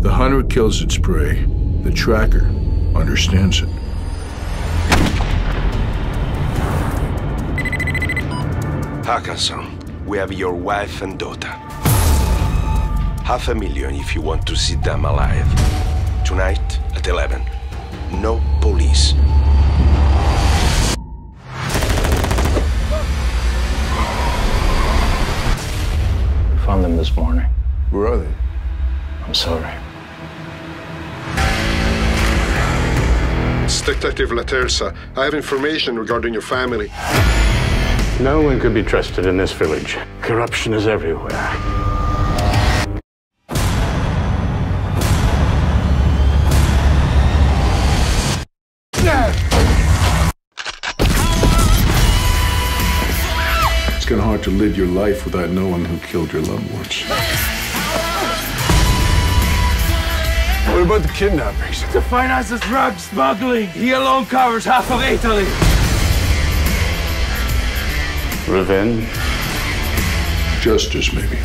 The hunter kills its prey. The tracker understands it. Hakason, we have your wife and daughter. Half a million if you want to see them alive. Tonight at 11. No police. Found them this morning. Where are they? I'm sorry. It's Detective Laterza. I have information regarding your family. No one could be trusted in this village. Corruption is everywhere. It's kind of hard to live your life without knowing who killed your loved ones. What about the kidnappings? To finance the drug smuggling. He alone covers half of Italy. Revenge? Justice, maybe.